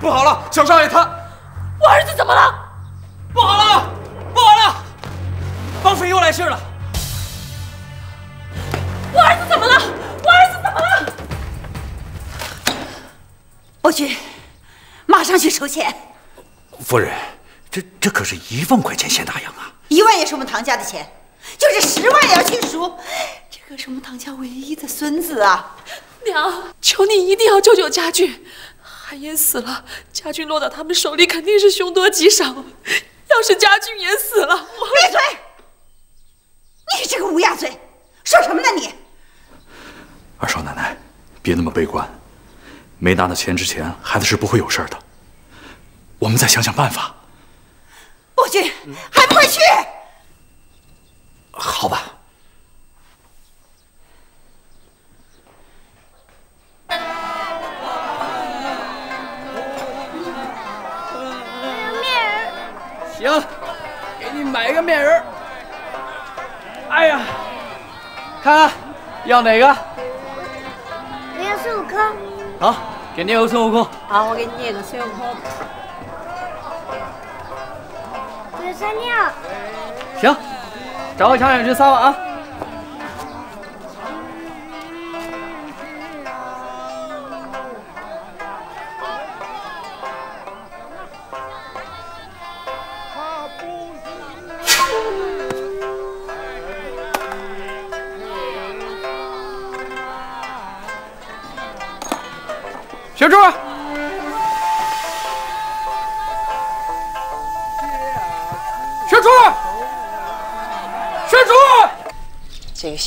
不好了，小少爷他，我儿子怎么了？不好了，不好了，绑匪又来信了。我儿子怎么了？我儿子怎么了？伯爵，马上去筹钱。夫人，这这可是一万块钱现大洋啊！一万也是我们唐家的钱，就是十万也要去赎。这可是我们唐家唯一的孙子啊！娘，求你一定要救救家俊。韩嫣死了，家俊落到他们手里肯定是凶多吉少。要是家俊也死了，我闭嘴！你这个乌鸦嘴，说什么呢你？二少奶奶，别那么悲观。没拿到钱之前，孩子是不会有事的。我们再想想办法。伯君，还不快去！好吧。行，给你买一个面人。哎呀，看看要哪个？我要孙悟空。好，给你个孙悟空。好，我给你捏个孙悟空。我要三六。行，找个墙角去撒网啊。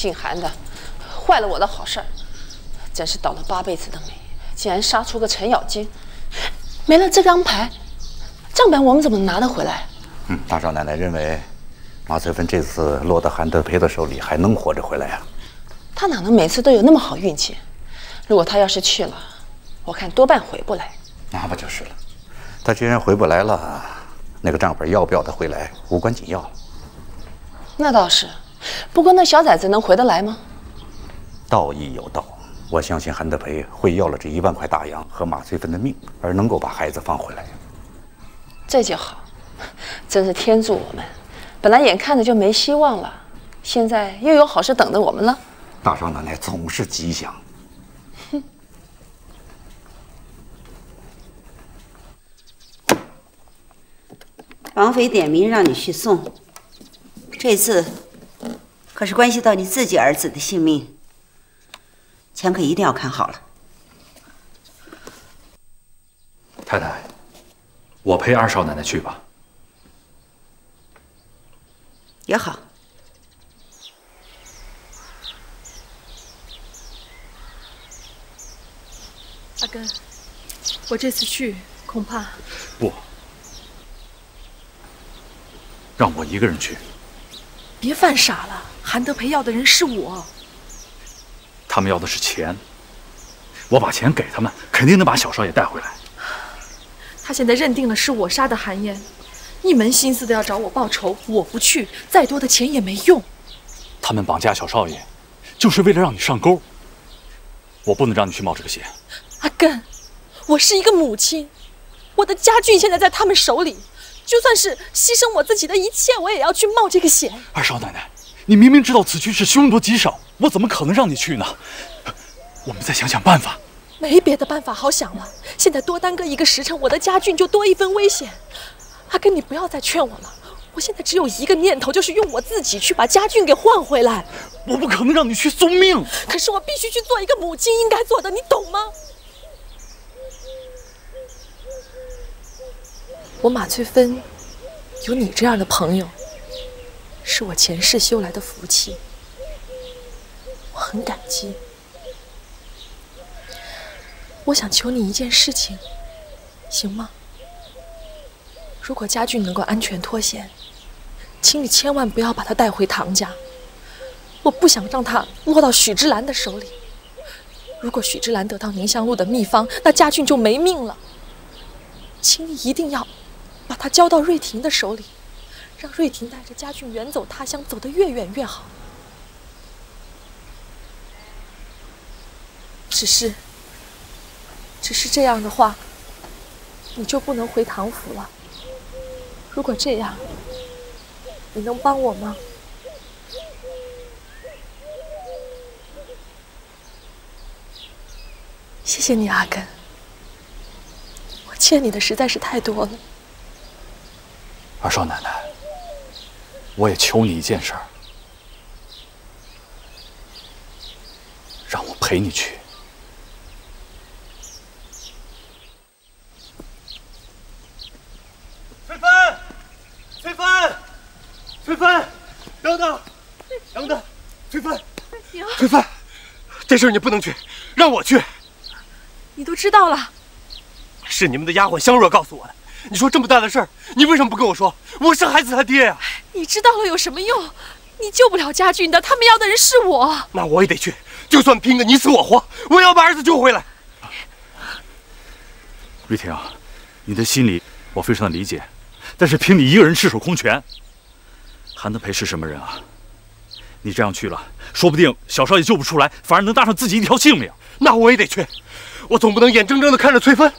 姓韩的，坏了我的好事儿，真是倒了八辈子的霉，竟然杀出个程咬金。没了这张牌，账本我们怎么拿得回来？嗯，大少奶奶认为，马翠芬这次落到韩德培的手里，还能活着回来呀？他哪能每次都有那么好运气？如果他要是去了，我看多半回不来，那不就是了？他既然回不来了，那个账本要不要他回来无关紧要。那倒是，不过那小崽子能回得来吗？道义有道，我相信韩德培会要了这一万块大洋和马翠芬的命，而能够把孩子放回来。这就好，真是天助我们！本来眼看着就没希望了，现在又有好事等着我们了。大少奶奶总是吉祥。绑匪点名让你去送，这次可是关系到你自己儿子的性命，钱可一定要看好了。太太，我陪二少奶奶去吧。也好。阿根，我这次去恐怕不。让我一个人去，别犯傻了。韩德培要的人是我，他们要的是钱，我把钱给他们，肯定能把小少爷带回来。他现在认定了是我杀的韩嫣，一门心思的要找我报仇。我不去，再多的钱也没用。他们绑架小少爷，就是为了让你上钩。我不能让你去冒这个险。阿根，我是一个母亲，我的家眷现在在他们手里。就算是牺牲我自己的一切，我也要去冒这个险。二少奶奶，你明明知道此去是凶多吉少，我怎么可能让你去呢？我们再想想办法。没别的办法好想了，现在多耽搁一个时辰，我的家俊就多一分危险。阿根，你不要再劝我了，我现在只有一个念头，就是用我自己去把家俊给换回来。我不可能让你去送命，可是我必须去做一个母亲应该做的，你懂吗？我马翠芬有你这样的朋友，是我前世修来的福气，我很感激。我想求你一件事情，行吗？如果家俊能够安全脱险，请你千万不要把他带回唐家，我不想让他落到许之兰的手里。如果许之兰得到宁香露的秘方，那家俊就没命了。请你一定要。把他交到瑞婷的手里，让瑞婷带着家俊远走他乡，走得越远越好。只是，只是这样的话，你就不能回唐府了。如果这样，你能帮我吗？谢谢你，阿根。我欠你的实在是太多了。二少奶奶，我也求你一件事儿，让我陪你去。翠芬，翠芬，翠芬，等等，等等，翠芬，翠芬，这事儿你不能去，让我去。你都知道了？是你们的丫鬟香若告诉我的。你说这么大的事儿，你为什么不跟我说？我是孩子他爹呀！你知道了有什么用？你救不了家俊的，他们要的人是我。那我也得去，就算拼个你死我活，我也要把儿子救回来。瑞婷，你的心里我非常的理解，但是凭你一个人赤手空拳，韩德培是什么人啊？你这样去了，说不定小少爷救不出来，反而能搭上自己一条性命。那我也得去，我总不能眼睁睁的看着翠芬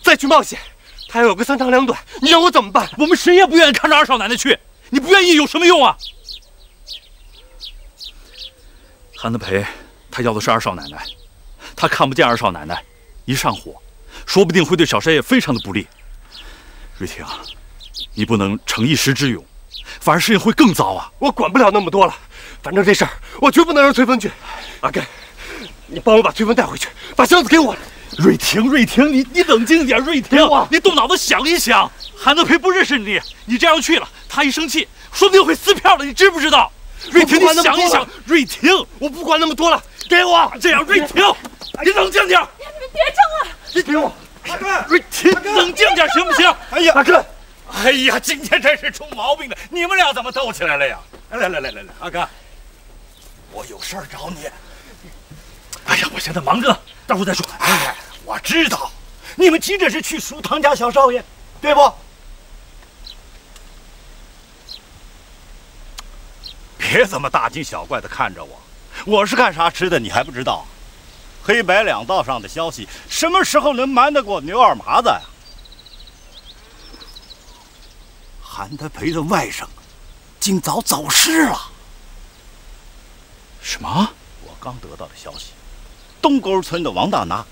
再去冒险。她要有个三长两短，你让我怎么办？我们谁也不愿意看着二少奶奶去，你不愿意有什么用啊？韩德培，他要的是二少奶奶，他看不见二少奶奶一上火，说不定会对小少爷非常的不利。瑞婷，你不能逞一时之勇，反而事情会更糟啊！我管不了那么多了，反正这事儿我绝不能让翠芬去。阿根，你帮我把翠芬带回去，把箱子给我。瑞婷，瑞婷，你你冷静点，瑞婷，你动脑子想一想，韩德培不认识你，你这样去了，他一生气，说不定会撕票的，你知不知道？瑞婷，你想一想，瑞婷，我不管那么多了，给我这样，瑞婷，你冷静点，你别争了，你给我，阿哥，瑞婷，冷静点行不行？哎呀，阿哥，哎呀，今天真是出毛病了，你们俩怎么斗起来了呀？来来来来来，阿哥，我有事儿找你。哎呀，我现在忙着呢，待会儿再说。哎，我知道，你们急着是去赎唐家小少爷，对不？别这么大惊小怪的看着我，我是干啥吃的，你还不知道？黑白两道上的消息，什么时候能瞒得过牛二麻子呀？韩德培的外甥，今早走失了。什么？我刚得到的消息。东沟村的王大拿，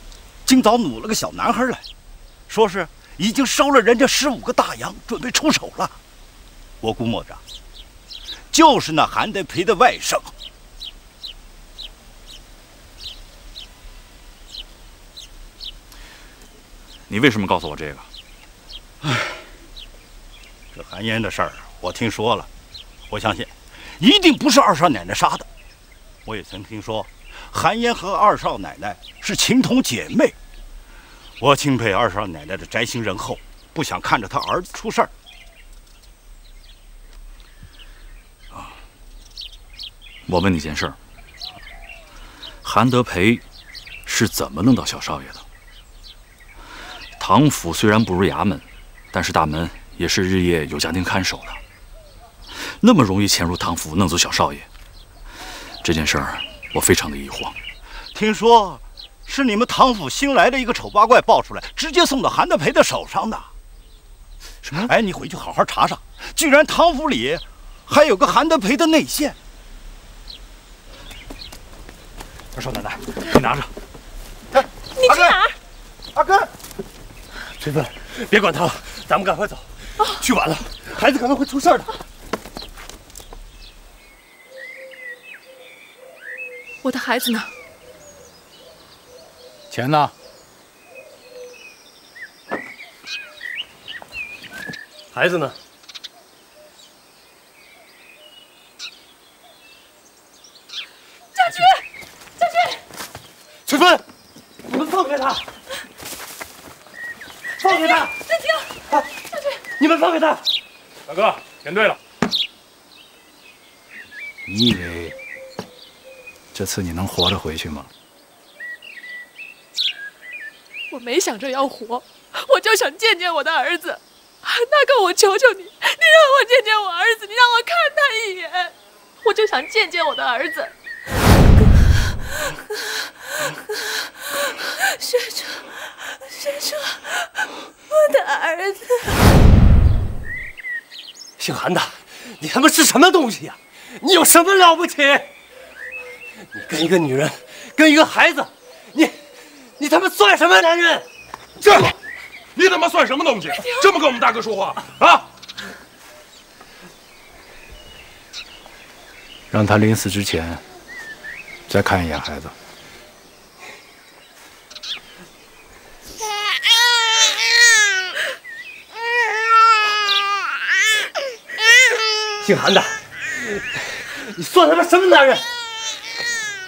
今早掳了个小男孩来，说是已经收了人家十五个大洋，准备出手了。我估摸着，就是那韩德培的外甥。你为什么告诉我这个？唉，这韩烟的事儿我听说了，我相信，一定不是二少奶奶杀的。我也曾听说。韩嫣和二少奶奶是情同姐妹，我钦佩二少奶奶的宅心仁厚，不想看着她儿子出事儿。我问你件事儿：韩德培是怎么弄到小少爷的？唐府虽然不如衙门，但是大门也是日夜有家丁看守的，那么容易潜入唐府弄走小少爷，这件事儿。我非常的疑惑，听说是你们唐府新来的一个丑八怪抱出来，直接送到韩德培的手上的。什么？哎，你回去好好查查，居然唐府里还有个韩德培的内线。二少奶奶，你拿着。哎，你去哪儿？阿根，翠芬，别管他了，咱们赶快走。去晚了，孩子可能会出事的。我的孩子呢？钱呢？孩子呢？家驹，家驹，翠芬，你们放开他！放开他！瑞婷，家驹，你们放开他！大哥，选对了。你以为？这次你能活着回去吗？我没想着要活，我就想见见我的儿子。大哥，我求求你，你让我见见我儿子，你让我看他一眼，我就想见见我的儿子。学长，学长我的儿子。姓韩的，你他妈是什么东西呀？你有什么了不起？你跟一个女人，跟一个孩子，你，你他妈算什么男人？站住，你他妈算什么东西？这么跟我们大哥说话啊？让他临死之前再看一眼孩子。姓韩的，你算他妈什么男人？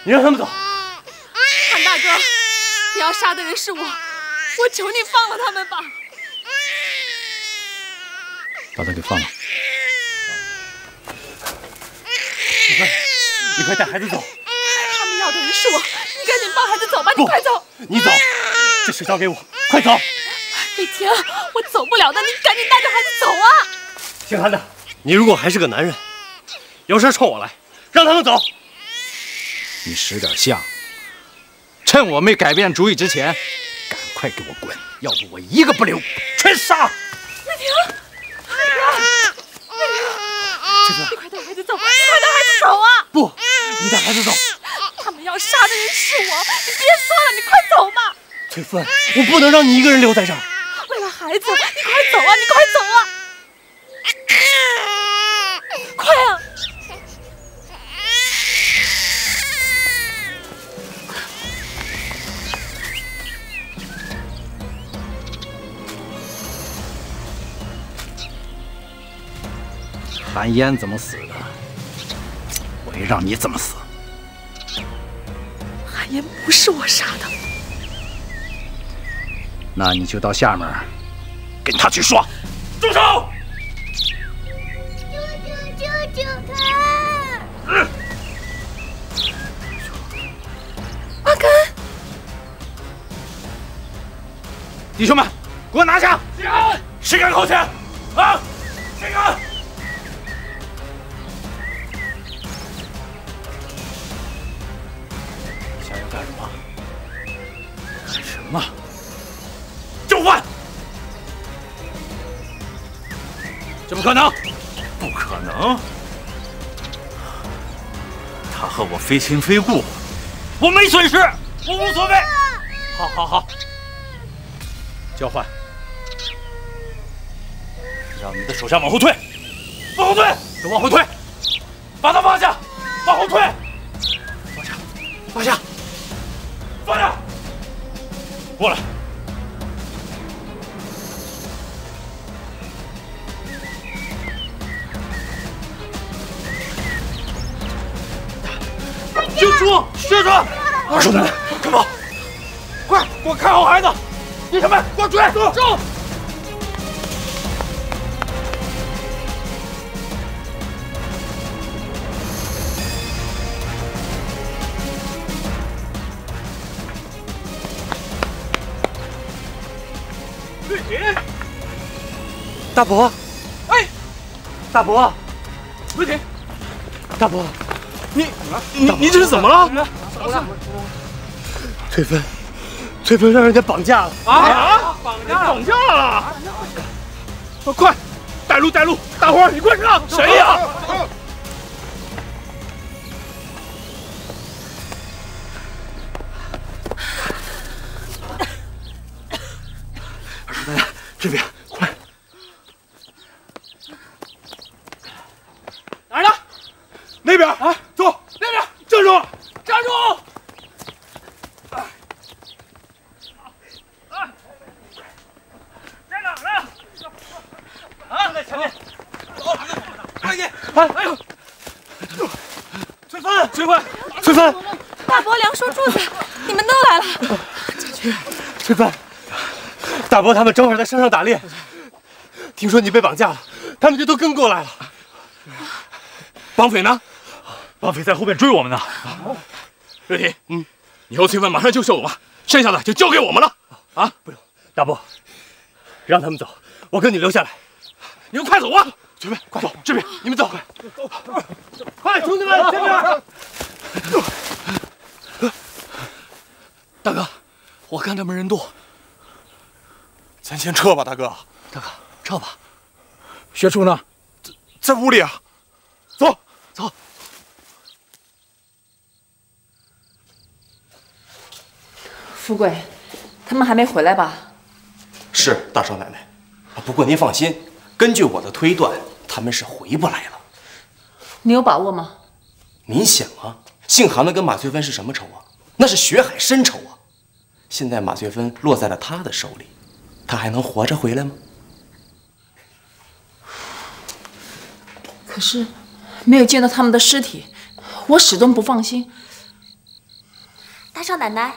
你让他们走。韩大哥，你要杀的人是我，我求你放了他们吧。把他给放了。你快，你快带孩子走。是我，你赶紧抱孩子走吧，你快走。你走，这事交给我，快走。李婷，我走不了的，你赶紧带着孩子走啊！姓韩的，你如果还是个男人，有事冲我来，让他们走。你识点相，趁我没改变主意之前，赶快给我滚，要不我一个不留，全杀！李婷，李婷，李婷，你快带孩子走，你快带孩子走啊！不，你带孩子走。他们要杀的人是我，你别说了，你快走吧。翠芬，我不能让你一个人留在这儿。为了孩子，你快走啊！你快走啊！快啊！韩嫣怎么死的？我也让你怎么死。韩嫣不是我杀的，那你就到下面跟他去说。住手！救救他！阿甘，弟兄们，给我拿下！谁敢靠前？啊！谁敢？么？交换！怎么可能？不可能！他和我非亲非故，我没损失，我无所谓。好，好，好。交换。让你的手下往后退，往后退，都往后退，把他放下，给我追！走！绿婷，大伯，哎，大伯，瑞婷，大伯，你你你这是怎么了？翠芬，翠芬让人家绑架了啊！绑架绑架了！快，带路带路！大伙儿，你快上！谁呀？二叔奶奶，这边快！哪儿呢？那边啊！走，那边站住！站住！在哪儿呢？啊，在前面。走，快点！哎哎呦！翠芬，翠芬，翠芬，大伯、梁叔、柱子，你们都来了。翠芬，大伯他们正好在山上打猎，听说你被绑架了，他们就都跟过来了。绑匪呢？绑匪在后面追我们呢。瑞婷，嗯，以后翠芬马上就秀了，剩下的就交给我们了。啊，不用，大伯，让他们走，我跟你留下来。你们快走啊！翠芬，快走这边，你们走，快，兄弟们，这边。大哥，我看他们人多，咱先撤吧，大哥。大哥，撤吧。学初呢？在屋里啊。走，走。富贵，他们还没回来吧？是大少奶奶。不过您放心，根据我的推断，他们是回不来了。你有把握吗？您想啊，姓韩的跟马翠芬是什么仇啊？那是血海深仇啊！现在马翠芬落在了他的手里，他还能活着回来吗？可是，没有见到他们的尸体，我始终不放心。大少奶奶，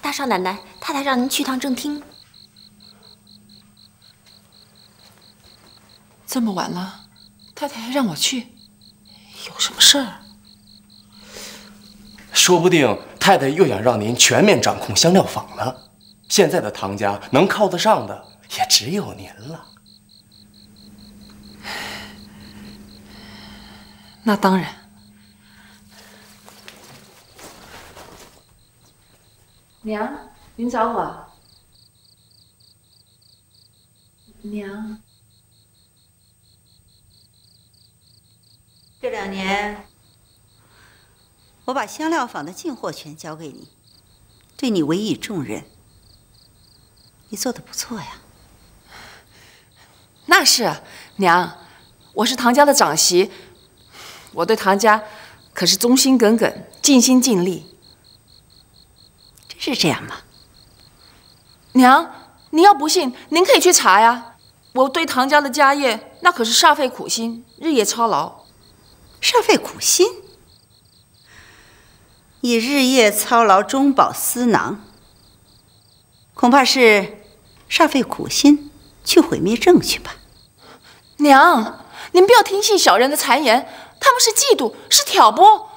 大少奶奶，太太让您去趟正厅。这么晚了，太太还让我去，有什么事儿？说不定太太又想让您全面掌控香料坊呢。现在的唐家能靠得上的也只有您了。那当然。娘，您找我。娘，这两年我把香料坊的进货权交给你，对你委以重任，你做的不错呀。那是娘，我是唐家的长媳。我对唐家可是忠心耿耿、尽心尽力，真是这样吗？娘，您要不信，您可以去查呀。我对唐家的家业那可是煞费苦心、日夜操劳。煞费苦心？你日夜操劳、中饱私囊，恐怕是煞费苦心去毁灭证据吧？娘，您不要听信小人的谗言。他们是嫉妒，是挑拨。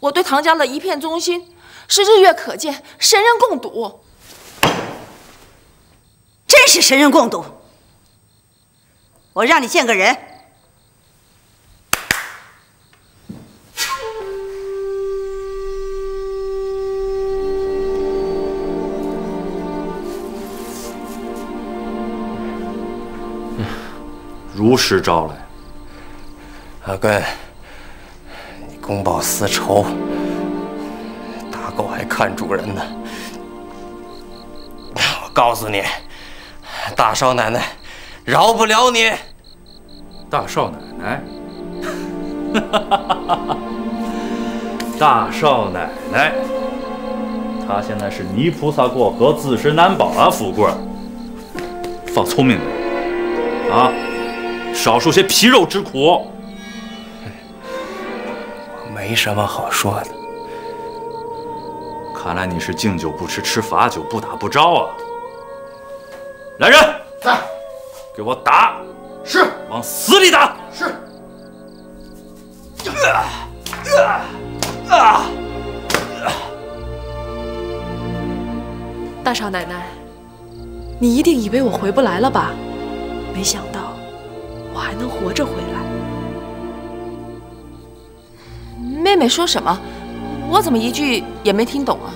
我对唐家的一片忠心，是日月可见，神人共睹。真是神人共睹。我让你见个人。如实招来。阿根。公报私仇，大狗还看主人呢。我告诉你，大少奶奶饶不了你。大少奶奶，大少奶奶，她现在是泥菩萨过河，自身难保啊！富贵，放聪明点啊，少受些皮肉之苦。没什么好说的。看来你是敬酒不吃吃罚酒，不打不招啊！来人，在，给我打！是，往死里打！是。啊啊大少奶奶，你一定以为我回不来了吧？没想到我还能活着回来。妹妹说什么？我怎么一句也没听懂啊？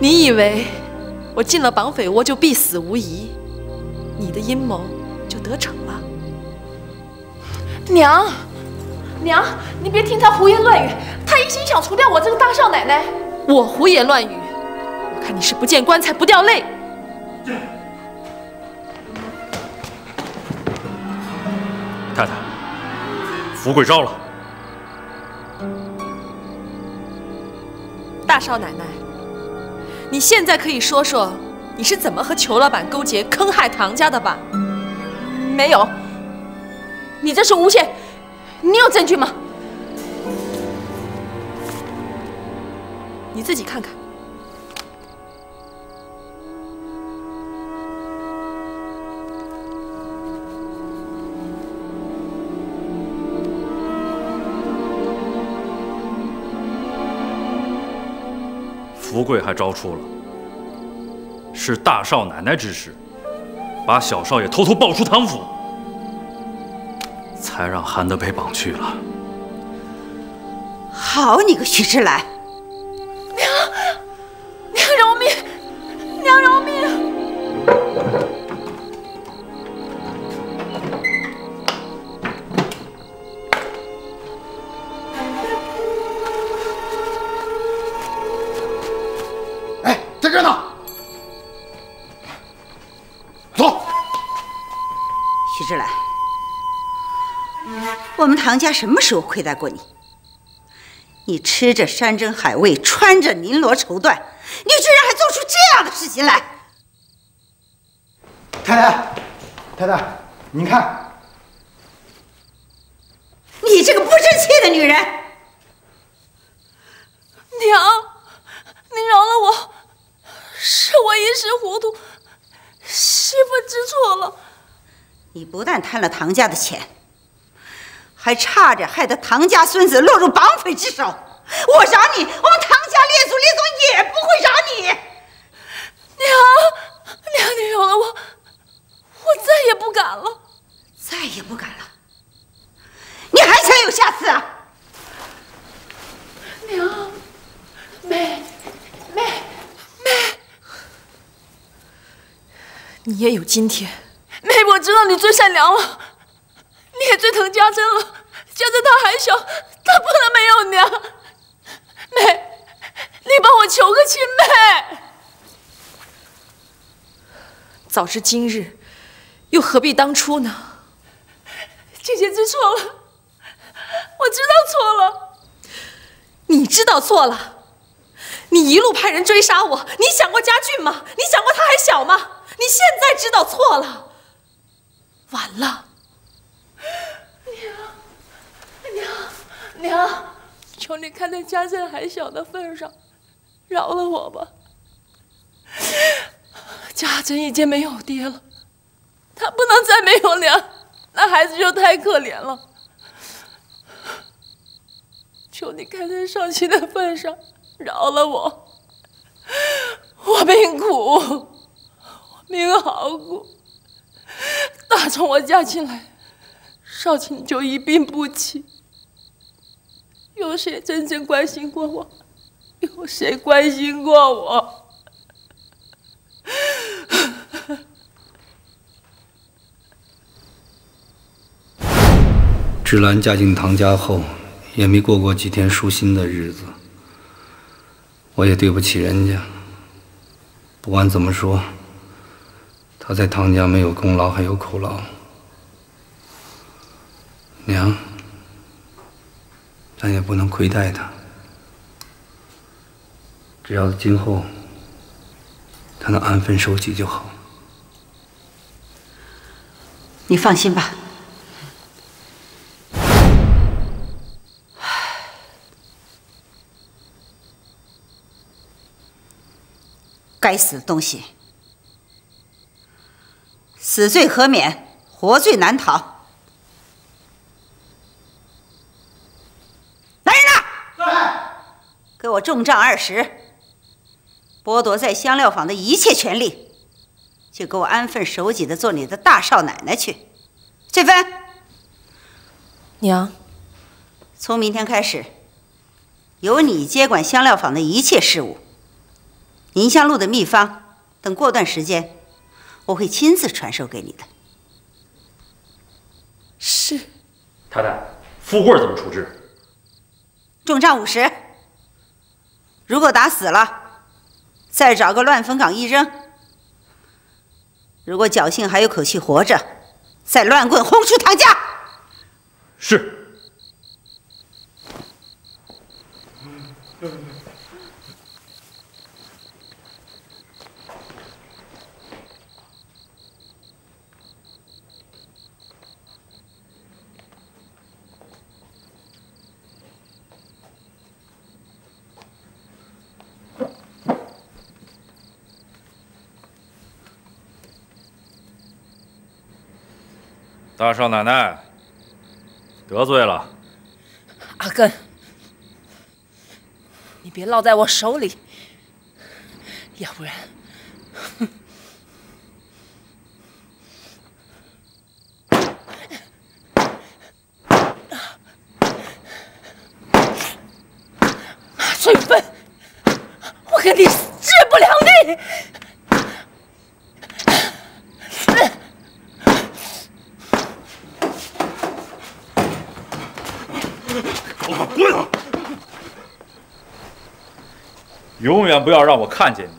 你以为我进了绑匪窝就必死无疑，你的阴谋就得逞了？娘，娘，你别听他胡言乱语，他一心想除掉我这个大少奶奶。我胡言乱语？我看你是不见棺材不掉泪。太太，福贵招了。大少奶奶，你现在可以说说你是怎么和裘老板勾结坑害唐家的吧？没有，你这是诬陷，你有证据吗？你自己看看。福贵还招出了，是大少奶奶指使，把小少爷偷偷抱出唐府，才让韩德培绑去了。好你个徐志来！唐家什么时候亏待过你？你吃着山珍海味，穿着绫罗绸缎，你居然还做出这样的事情来！太太，太太，你看，你这个不争气的女人！娘，您饶了我，是我一时糊涂，媳妇知错了。你不但贪了唐家的钱。还差点害得唐家孙子落入绑匪之手。我饶你，我们唐家列祖列宗也不会饶你。娘，娘，你饶了我，我再也不敢了，再也不敢了。你还想有下次啊？娘，妹，妹，妹，你也有今天。妹，我知道你最善良了。你也最疼家珍了，家珍她还小，他不能没有娘。妹，你帮我求个亲，妹。早知今日，又何必当初呢？姐姐知错了，我知道错了。你知道错了？你一路派人追杀我，你想过家俊吗？你想过他还小吗？你现在知道错了，晚了。娘，求你看在家珍还小的份上，饶了我吧。家珍已经没有爹了，他不能再没有娘，那孩子就太可怜了。求你看在少卿的份上，饶了我。我命苦，我命好苦。打从我嫁进来，少卿就一病不起。有谁真正关心过我？有谁关心过我？芷兰嫁进唐家后，也没过过几天舒心的日子。我也对不起人家。不管怎么说，她在唐家没有功劳，还有苦劳。娘。咱也不能亏待他，只要今后他能安分守己就好。你放心吧。该死的东西，死罪可免，活罪难逃。给我重杖二十，剥夺在香料坊的一切权利，就给我安分守己的做你的大少奶奶去。翠芬，娘，从明天开始，由你接管香料坊的一切事务。宁香露的秘方，等过段时间，我会亲自传授给你的。是。太太，富贵怎么处置？重杖五十。如果打死了，再找个乱坟岗一扔；如果侥幸还有口气活着，再乱棍轰出唐家。是。大少奶奶，得罪了。阿根，你别落在我手里，要不然，马翠芬，我跟你势不两立。永远不要让我看见你，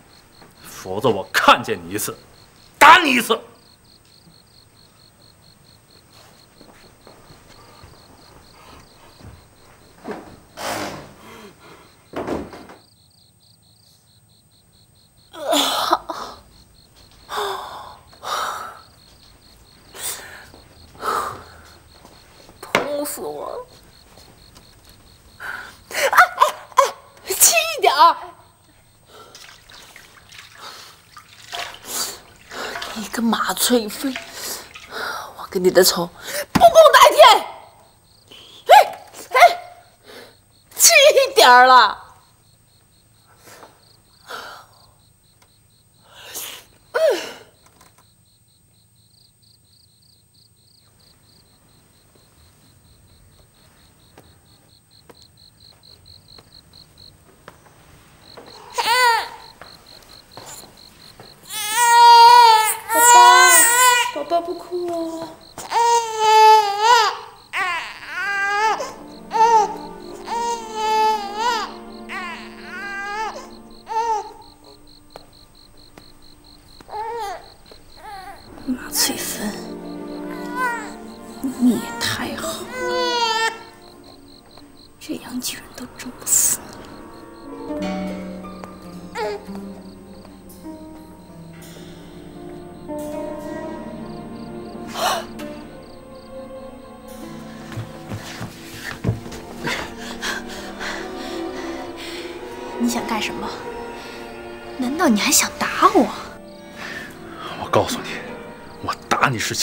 否则我看见你一次，打你一次。疼死我了！哎哎哎，轻一点儿！你翠芬，我跟你的仇不共戴天！哎哎，轻一点儿了！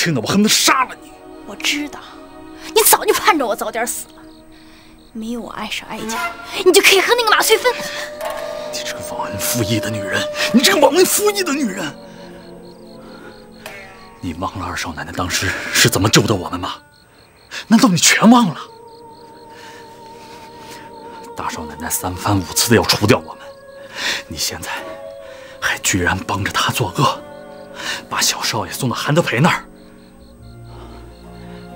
轻的，我恨不得杀了你。我知道，你早就盼着我早点死了。没有我爱上哀家，你就可以和那个马翠芬。你这个忘恩负义的女人！你这个忘恩负义的女人！你忘了二少奶奶当时是怎么救的我们吗？难道你全忘了？大少奶奶三番五次的要除掉我们，你现在还居然帮着她作恶，把小少爷送到韩德培那儿，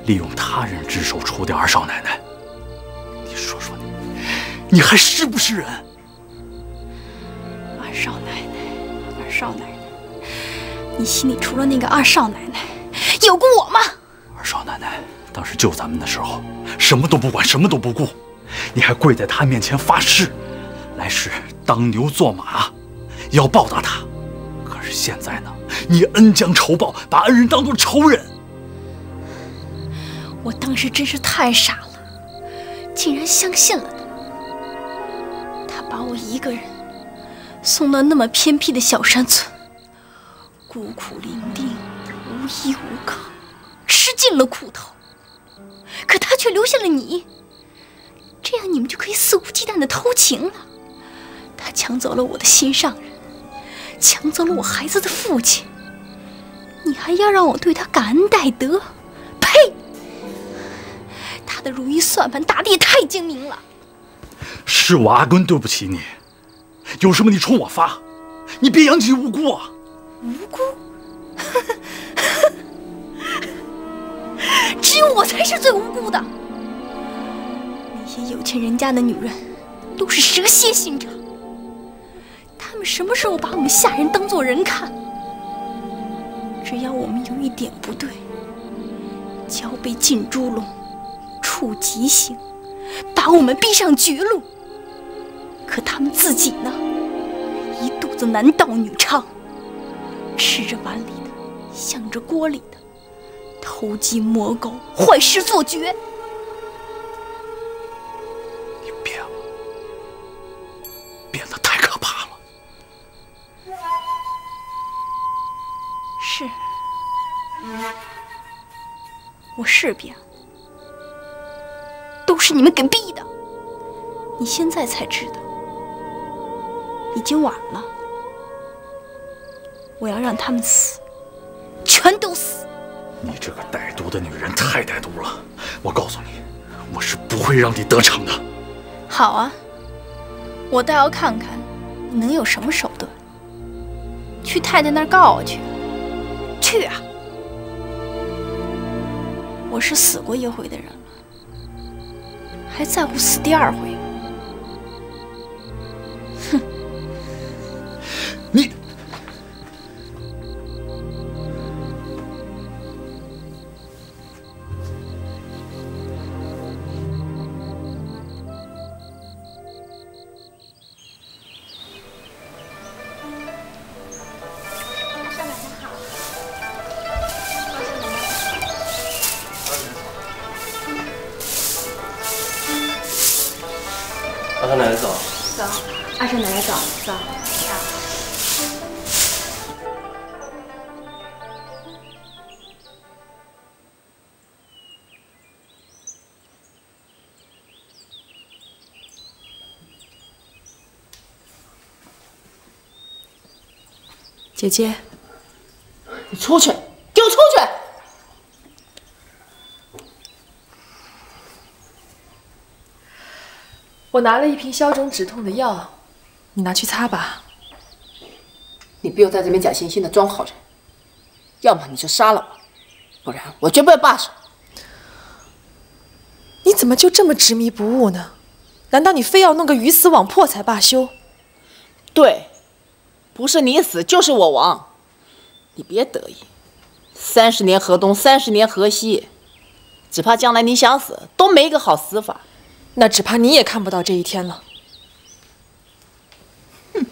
利用他人之手除掉二少奶奶。你说说你，你还是不是人？二少奶奶，二少奶奶，你心里除了那个二少奶奶，有过我吗？二少奶奶当时救咱们的时候，什么都不管，什么都不顾，你还跪在她面前发誓，来世当牛做马，要报答她。可是现在呢，你恩将仇报，把恩人当做仇人。我当时真是太傻了，竟然相信了他。他把我一个人送到那么偏僻的小山村，孤苦伶仃，无依无靠，吃尽了苦头。可他却留下了你，这样你们就可以肆无忌惮的偷情了。他抢走了我的心上人，抢走了我孩子的父亲，你还要让我对他感恩戴德？呸！他的如意算盘打得也太精明了。是我阿根对不起你，有什么你冲我发，你别扬起无辜啊！无辜？只有我才是最无辜的。那些有钱人家的女人都是蛇蝎心肠，他们什么时候把我们下人当做人看？只要我们有一点不对，就要被进猪笼，处极刑，把我们逼上绝路。可他们自己呢，一肚子男盗女娼，吃着碗里的，想着锅里的，偷鸡摸狗，坏事做绝。你变了，变得太可怕了。是，我是变了，都是你们给逼的。你现在才知道，已经晚了。我要让他们死，全都死。你这个歹毒的女人太歹毒了！我告诉你，我是不会让你得逞的。好啊，我倒要看看你能有什么手段。去太太那儿告我去，去啊！我是死过一回的人了，还在乎死第二回？哼！你二少奶奶早早。姐姐，你出去，给我出去！我拿了一瓶消肿止痛的药，你拿去擦吧。你不用在这边假惺惺的装好人，要么你就杀了我，不然我绝不会罢手。你怎么就这么执迷不悟呢？难道你非要弄个鱼死网破才罢休？对，不是你死就是我亡。你别得意，三十年河东，三十年河西，只怕将来你想死都没个好死法。那只怕你也看不到这一天了。哼，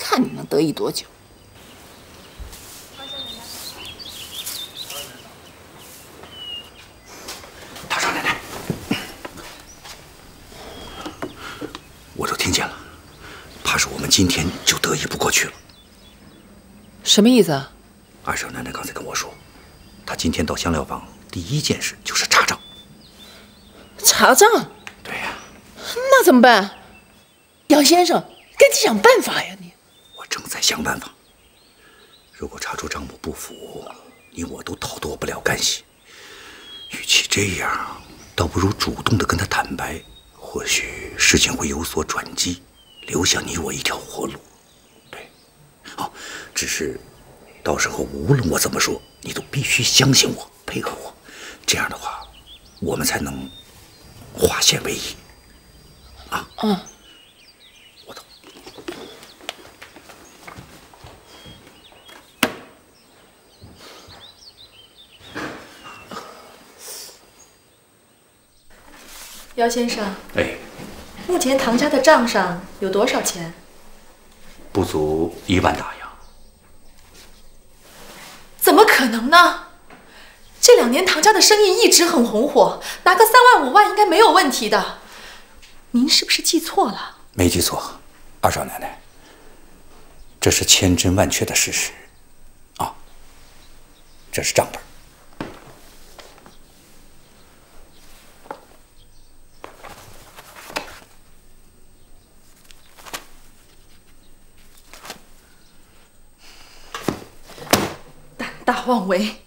看你能得意多久。大少奶奶，我都听见了，怕是我们今天就得意不过去了。什么意思啊？二少奶奶刚才跟我说，她今天到香料坊第一件事就是查账。查账？对呀。那怎么办？杨先生，赶紧想办法呀！你，我正在想办法。如果查出账目不符，你我都逃脱不了干系。与其这样，倒不如主动的跟他坦白，或许事情会有所转机，留下你我一条活路。对，哦，只是到时候无论我怎么说，你都必须相信我，配合我。这样的话，我们才能化险为夷。啊，嗯，姚先生，哎，目前唐家的账上有多少钱？不足一万大洋。怎么可能呢？这两年唐家的生意一直很红火，拿个三万五万应该没有问题的。您是不是记错了？没记错，二少奶奶，这是千真万确的事实。啊，这是账本。胆大妄为！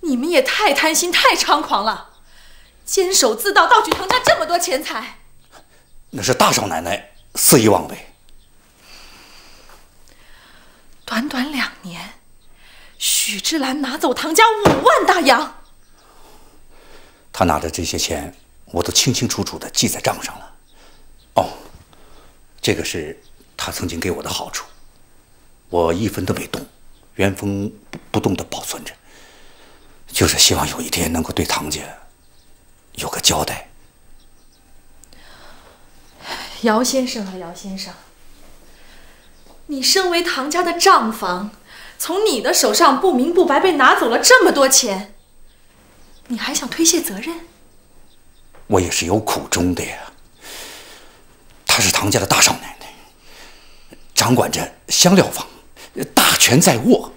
你们也太贪心、太猖狂了，监守自盗，盗取唐家这么多钱财。那是大少奶奶肆意妄为。短短两年，许志兰拿走唐家五万大洋。他拿的这些钱，我都清清楚楚的记在账上了。哦，这个是他曾经给我的好处，我一分都没动，原封不动的保存着，就是希望有一天能够对唐家有个交代。姚先生啊，姚先生，你身为唐家的账房，从你的手上不明不白被拿走了这么多钱，你还想推卸责任？我也是有苦衷的呀。她是唐家的大少奶奶，掌管着香料坊，大权在握。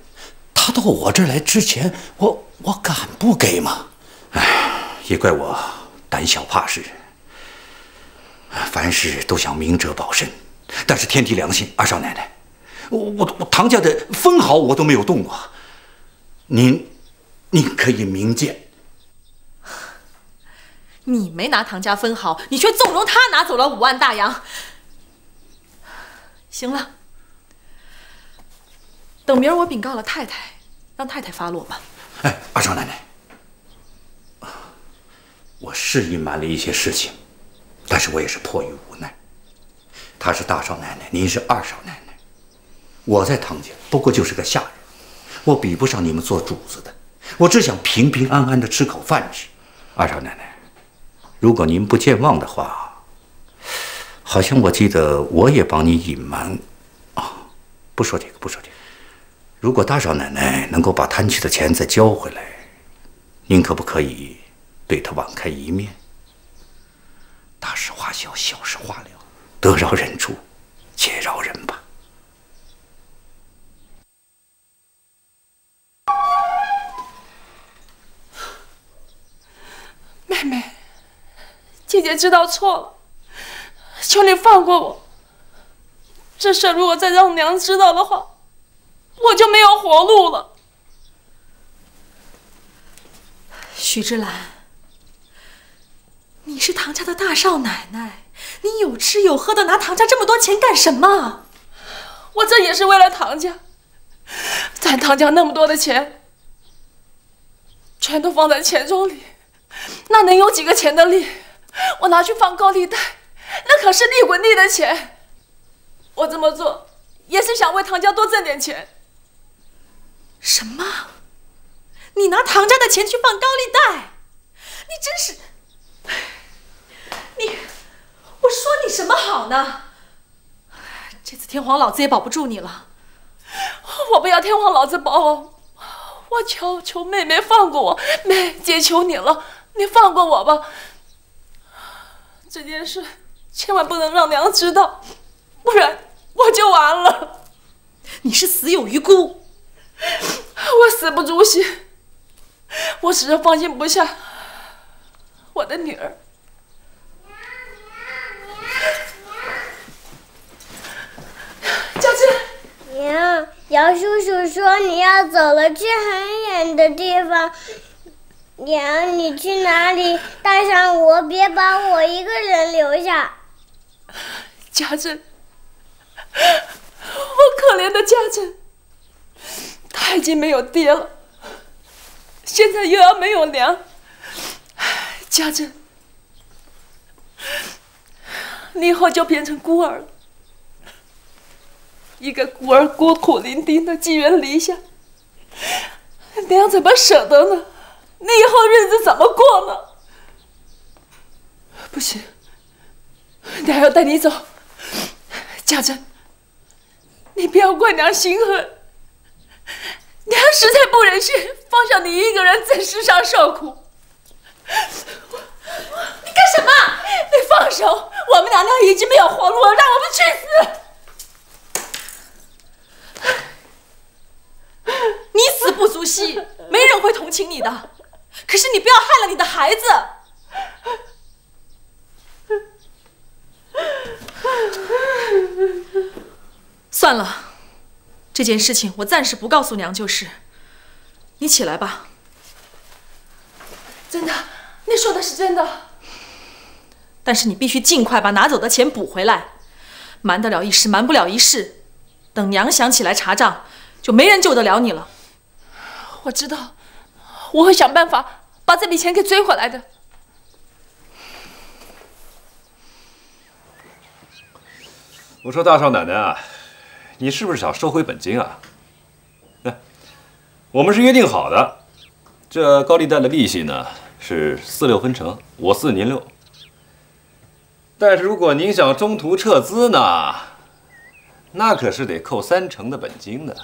他到我这儿来之前，我我敢不给吗？哎，也怪我胆小怕事。凡事都想明哲保身，但是天地良心，二少奶奶，我我我唐家的分毫我都没有动过，您您可以明鉴。你没拿唐家分毫，你却纵容他拿走了五万大洋。行了，等明儿我禀告了太太，让太太发落吧。哎，二少奶奶，我是隐瞒了一些事情。但是我也是迫于无奈。她是大少奶奶，您是二少奶奶，我在唐家不过就是个下人，我比不上你们做主子的。我只想平平安安的吃口饭吃。二少奶奶，如果您不健忘的话，好像我记得我也帮你隐瞒。啊，不说这个，不说这个。如果大少奶奶能够把贪去的钱再交回来，您可不可以对她网开一面？大事化小，小事化了。得饶人处且饶人吧。妹妹，姐姐知道错了，求你放过我。这事如果再让娘知道的话，我就没有活路了。徐之兰，你是唐家的大少奶奶，你有吃有喝的，拿唐家这么多钱干什么？我这也是为了唐家。咱唐家那么多的钱，全都放在钱庄里。那能有几个钱的利？我拿去放高利贷，那可是利滚利的钱。我这么做也是想为唐家多挣点钱。什么？你拿唐家的钱去放高利贷？你真是……你，我说你什么好呢？这次天皇老子也保不住你了。我不要天皇老子保我，我求求妹妹放过我。妹姐求你了。你放过我吧，这件事千万不能让娘知道，不然我就完了。你是死有余辜，我死不足惜，我始终放心不下我的女儿。娘，姚叔叔说你要走了，去很远的地方。娘，你去哪里？带上我，别把我一个人留下。家珍，我可怜的家珍，他已经没有爹了，现在又要没有娘。家珍，你以后就变成孤儿了。一个孤儿孤苦伶仃的寄人篱下，娘怎么舍得呢？你以后日子怎么过呢？不行，娘要带你走。家珍，你不要怪娘心狠，娘实在不忍心放下你一个人在世上受苦。你干什么？你放手！我们娘娘已经没有活路了，让我们去死。你死不足惜，没人会同情你的。可是你不要害了你的孩子。算了，这件事情我暂时不告诉娘就是。你起来吧。真的，你说的是真的。但是你必须尽快把拿走的钱补回来，瞒得了一时，瞒不了一世。等娘想起来查账，就没人救得了你了。我知道。我会想办法把这笔钱给追回来的。我说大少奶奶啊，你是不是想收回本金啊？来，我们是约定好的，这高利贷的利息呢是四六分成，我四您六。但是如果您想中途撤资呢，那可是得扣三成的本金的。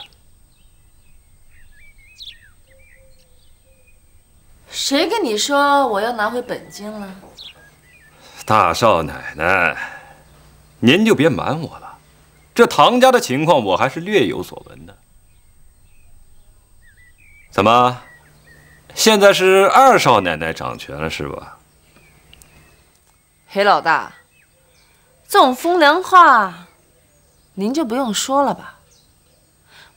谁跟你说我要拿回本金了？大少奶奶，您就别瞒我了。这唐家的情况，我还是略有所闻的。怎么，现在是二少奶奶掌权了是吧？黑老大，这种风凉话，您就不用说了吧。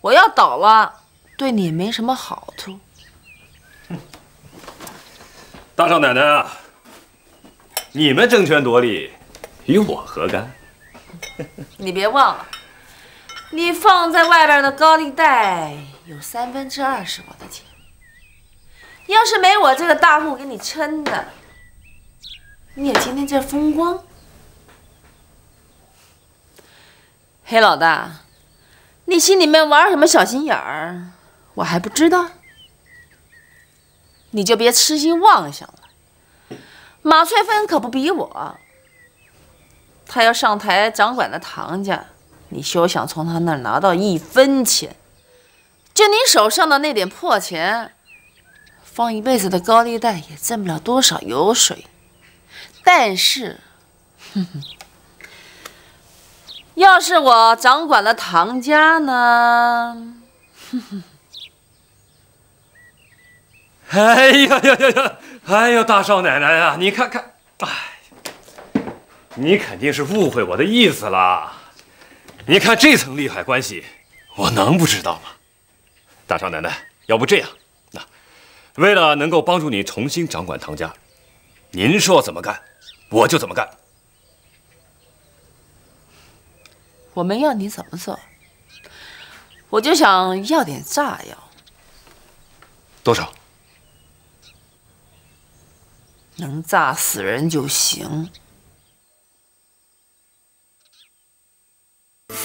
我要倒了，对你也没什么好处。大少奶奶啊，你们争权夺利，与我何干？你别忘了，你放在外边的高利贷有三分之二是我的钱。要是没我这个大户给你撑的，你也今天这风光。黑老大，你心里面玩什么小心眼儿？我还不知道。你就别痴心妄想了。马翠芬可不比我，他要上台掌管的唐家，你休想从他那儿拿到一分钱。就你手上的那点破钱，放一辈子的高利贷也挣不了多少油水。但是，哼哼，要是我掌管了唐家呢？哼哼哎呀呀呀呀！哎呦，大少奶奶啊，你看看，哎，你肯定是误会我的意思了。你看这层利害关系，我能不知道吗？大少奶奶，要不这样，那为了能够帮助你重新掌管唐家，您说怎么干，我就怎么干。我没要你怎么做，我就想要点炸药。多少？能炸死人就行。风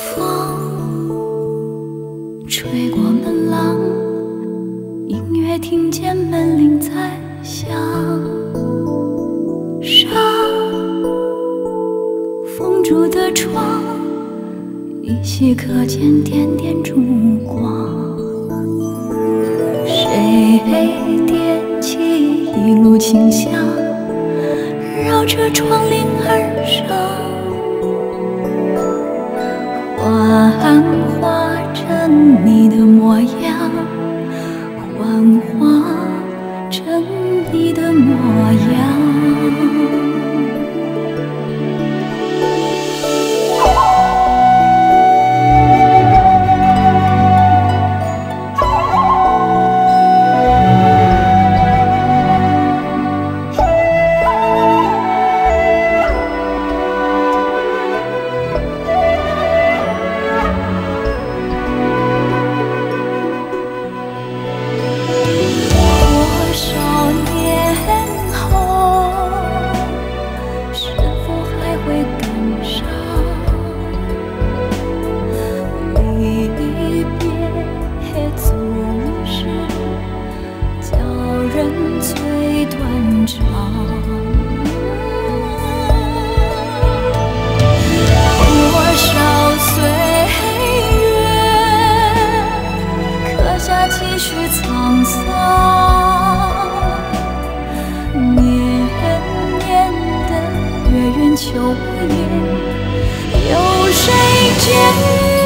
吹过门廊，隐约听见门铃在响。上封住的窗，依稀可见点点烛光。谁点起一炉清香，绕着窗棂而上。幻化成你的模样，有谁见？